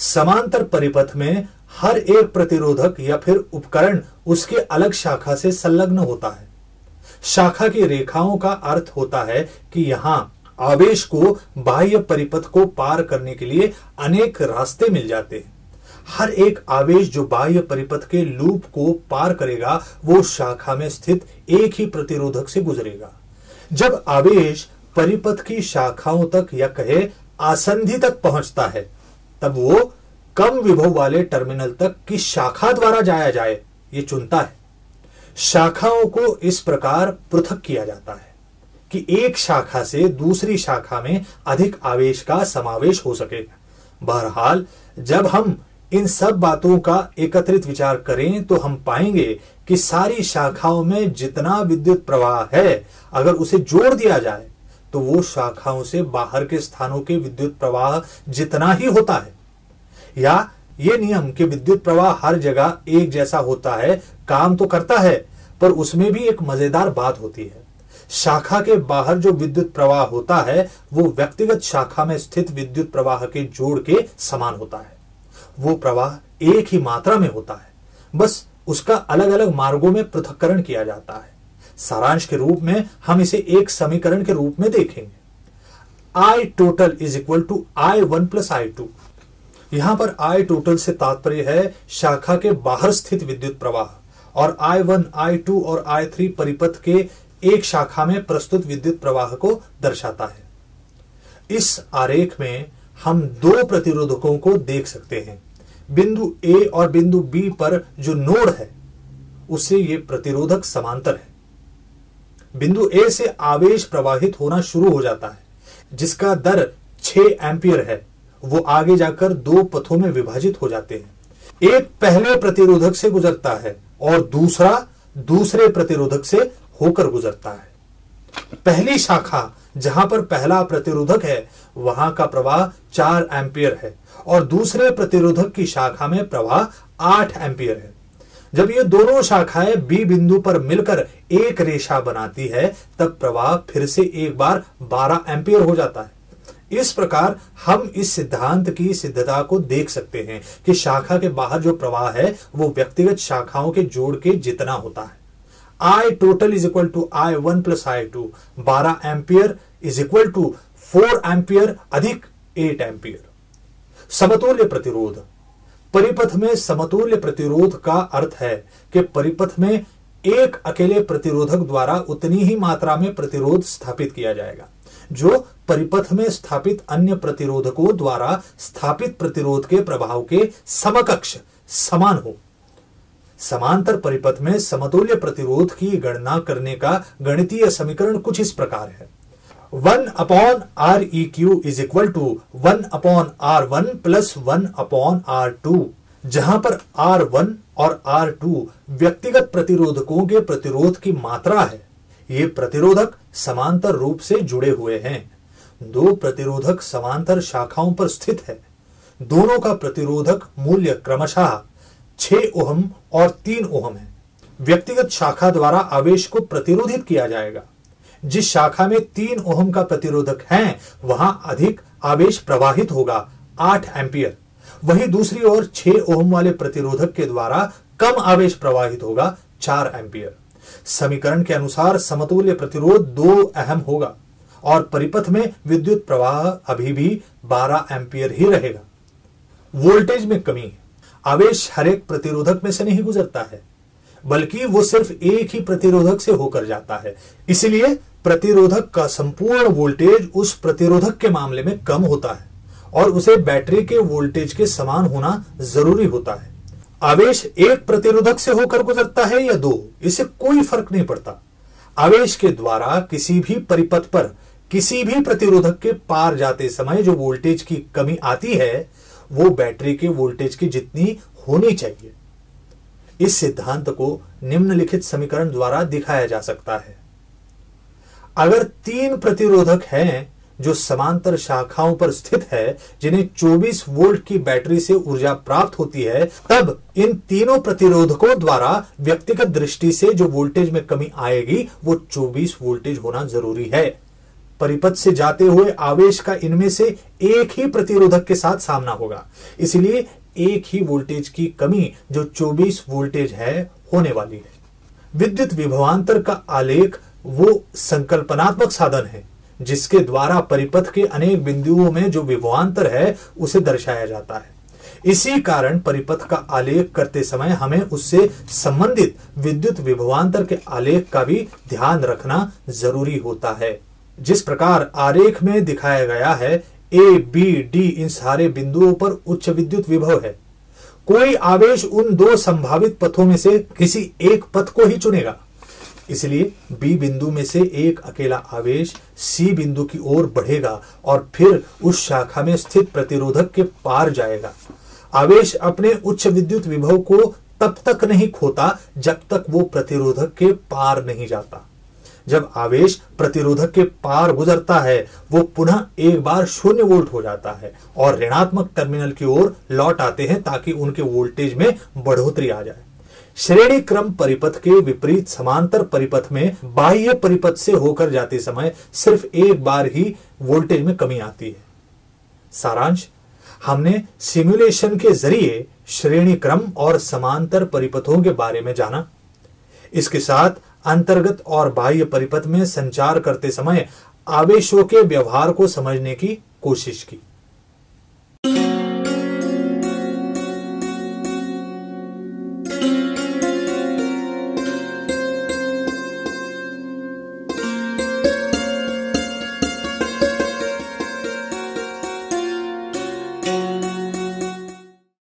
समांतर परिपथ में हर एक प्रतिरोधक या फिर उपकरण उसके अलग शाखा से संलग्न होता है। शाखा की रेखाओं का अर्थ होता है कि यहाँ आवेश को बाह्य परिपथ को पार करने के लिए अनेक रास्ते मिल जाते हैं। हर एक आवेश जो बाह्य परिपथ के लूप को पार करेगा, वो शाखा में स्थित एक ही प्रतिरोधक से गुजरेगा। जब आवेश परिपथ की शाखाओं तक या कहे आसंधि तक पहुँचता है तब वो कम विभव वाले टर्मिनल तक की शाखा द्वारा जाया जाए, ये चुनता है। शाखाओं को इस प्रकार पृथक किया जाता है कि एक शाखा से दूसरी शाखा में अधिक आवेश का समावेश हो सकेगा बहरहाल, जब हम इन सब बातों का एकत्रित विचार करें तो हम पाएँगे कि सारी शाखाओं में जितना विद्युत प्रवाह है, अगर उसे जोड़ दिया जाए तो वो शाखाओं से बाहर के स्थानों के विद्युत प्रवाह जितना ही होता है या ये नियम कि विद्युत प्रवाह हर जगह एक जैसा होता है, काम तो करता है, पर उसमें भी एक मज़ेदार बात होती है। शाखा के बाहर जो विद्युत प्रवाह होता है, वो व्यक्तिगत शाखा में स्थित विद्युत प्रवाह के जोड़ के समान होता है। वो प्रवाह एक ही मात्रा में होता है। बस उसका अलग अलग मार्गों में पृथककरण किया जाता है। सारांश के रूप में हम इसे एक समीकरण के रूप में देखेंगे। I total is equal to I one plus I two यहाँ पर आई टोटल से तात्पर्य है शाखा के बाहर स्थित विद्युत प्रवाह और आई वन आई टू और आई थ्री परिपथ के एक शाखा में प्रस्तुत विद्युत प्रवाह को दर्शाता है। इस आरेख में हम दो प्रतिरोधकों को देख सकते हैं। बिंदु ए और बिंदु बी पर जो नोड है उससे ये प्रतिरोधक समांतर है। बिंदु ए से आवेश प्रवाहित होना शुरू हो जाता है, जिसका दर 6 एम्पियर है। वो आगे जाकर दो पथों में विभाजित हो जाते हैं। एक पहले प्रतिरोधक से गुजरता है और दूसरा दूसरे प्रतिरोधक से होकर गुजरता है। पहली शाखा जहाँ पर पहला प्रतिरोधक है, वहाँ का प्रवाह चार एम्पियर है और दूसरे प्रतिरोधक की शाखा में प्रवाह आठ एम्पियर है। जब ये दोनों शाखाएँ बी बिंदु पर मिलकर एक रेशा बनाती है, तब प्रवाह फिर से एक बार 12 एम्पियर हो जाता है। इस प्रकार हम इस सिद्धांत की सिद्धता को देख सकते हैं कि शाखा के बाहर जो प्रवाह है, वो व्यक्तिगत शाखाओं के जोड़ के जितना होता है। I total is equal to I one plus I two बारह ampere is equal to four ampere अधिक एट एम्पियर समतुल्य प्रतिरोध। परिपथ में समतुल्य प्रतिरोध का अर्थ है कि परिपथ में एक अकेले प्रतिरोधक द्वारा उतनी ही मात्रा में प्रतिरोध स्थापित किया जाएगा। जो परिपथ में स्थापित अन्य प्रतिरोधकों द्वारा स्थापित प्रतिरोध के प्रभाव के समकक्ष समान हो। समांतर परिपथ में समतुल्य प्रतिरोध की गणना करने का गणितीय समीकरण कुछ इस प्रकार है। One upon R E Q is equal to one upon R one plus one upon R two, जहाँ पर आर वन और आर टू व्यक्तिगत प्रतिरोधकों के प्रतिरोध की मात्रा है। ये प्रतिरोधक समांतर रूप से जुड़े हुए हैं। दो प्रतिरोधक समांतर शाखाओं पर स्थित है। दोनों का प्रतिरोधक मूल्य क्रमशः छह ओहम और तीन ओहम है। व्यक्तिगत शाखा द्वारा आवेश को प्रतिरोधित किया जाएगा। जिस शाखा में तीन ओहम का प्रतिरोधक है, वहाँ अधिक आवेश प्रवाहित होगा, आठ एम्पियर। वहीं दूसरी ओर छह ओहम वाले प्रतिरोधक के द्वारा कम आवेश प्रवाहित होगा, चार एम्पियर। समीकरण के अनुसार समतुल्य प्रतिरोध दो अहम होगा और परिपथ में विद्युत प्रवाह अभी भी 12 एम्पियर ही रहेगा। वोल्टेज में कमी आवेश हर एक प्रतिरोधक में से नहीं गुजरता है, बल्कि वो सिर्फ़ एक ही प्रतिरोधक से होकर जाता है। इसलिए प्रतिरोधक का संपूर्ण वोल्टेज उस प्रतिरोधक के मामले में कम होता है और उसे बैटरी के वोल्टेज के समान होना ज़रूरी होता है। आवेश एक प्रतिरोधक से होकर गुजरता है या दो, इससे कोई फ़र्क नहीं पड़ता। आवेश के द्वारा किसी भी परिपथ पर किसी भी प्रतिरोधक के पार जाते समय जो वोल्टेज की कमी आती है, वो बैटरी के वोल्टेज की जितनी होनी चाहिए। इस सिद्धांत को निम्नलिखित समीकरण द्वारा दिखाया जा सकता है। अगर तीन प्रतिरोधक हैं जो समांतर शाखाओं पर स्थित है, जिन्हें 24 वोल्ट की बैटरी से ऊर्जा प्राप्त होती है, तब इन तीनों प्रतिरोधकों द्वारा व्यक्तिगत दृष्टि से जो वोल्टेज में कमी आएगी, वो 24 वोल्टेज होना ज़रूरी है। परिपथ से जाते हुए आवेश का इनमें से एक ही प्रतिरोधक के साथ सामना होगा। इसलिए एक ही वोल्टेज की कमी जो 24 वोल्टेज है, होने वाली है। विद्युत विभवांतर का आलेख वो संकल्पनात्मक साधन है। जिसके द्वारा परिपथ के अनेक बिंदुओं में जो विभवांतर है, उसे दर्शाया जाता है। इसी कारण परिपथ का आलेख करते समय हमें उससे संबंधित विद्युत विभवांतर के आलेख का भी ध्यान रखना ज़रूरी होता है। जिस प्रकार आरेख में दिखाया गया है ए बी डी इन सारे बिंदुओं पर उच्च विद्युत विभव है। कोई आवेश उन दो संभावित पथों में से किसी एक पथ को ही चुनेगा। इसलिए बी बिंदु में से एक अकेला आवेश सी बिंदु की ओर बढ़ेगा और फिर उस शाखा में स्थित प्रतिरोधक के पार जाएगा। आवेश अपने उच्च विद्युत विभव को तब तक नहीं खोता जब तक वो प्रतिरोधक के पार नहीं जाता। जब आवेश प्रतिरोधक के पार गुजरता है, वो पुनः एक बार शून्य वोल्ट हो जाता है और ऋणात्मक टर्मिनल की ओर लौट आते हैं ताकि उनके वोल्टेज में बढ़ोतरी आ जाए। श्रेणी क्रम परिपथ के विपरीत समांतर परिपथ में बाह्य परिपथ से होकर जाते समय सिर्फ़ एक बार ही वोल्टेज में कमी आती है। सारांश, हमने सिमुलेशन के ज़रिए श्रेणी क्रम और समांतर परिपथों के बारे में जाना। इसके साथ अंतर्गत और बाह्य परिपथ में संचार करते समय आवेशों के व्यवहार को समझने की कोशिश की।